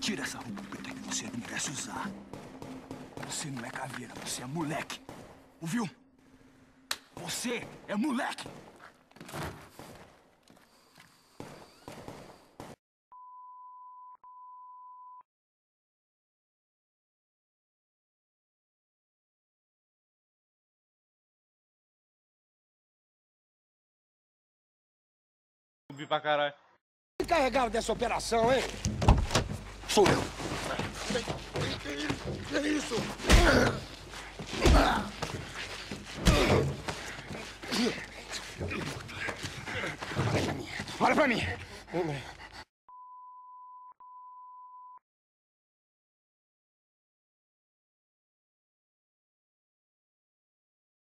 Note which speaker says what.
Speaker 1: Tira essa roupa preta que você não merece usar. Você não é caveira, você é moleque. Ouviu? Você é moleque.
Speaker 2: Subi pra caralho.
Speaker 3: Encarregado dessa operação, hein?
Speaker 1: Sou eu.
Speaker 3: Que isso? Olha pra mim. Olha pra mim.